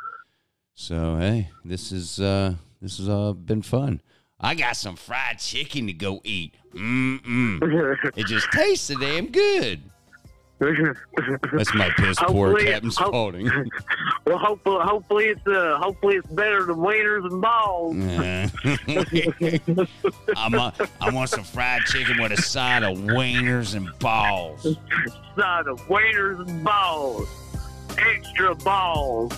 so, hey, this is uh, this has uh, been fun. I got some fried chicken to go eat. Mm mm. It just tastes so damn good. That's my piss poor Hopefully- Captain Spaulding. well, hopefully, hopefully it's uh, hopefully it's better than wieners and balls. I'm a, I want some fried chicken with a side of wieners and balls. Side of wieners and balls, extra balls.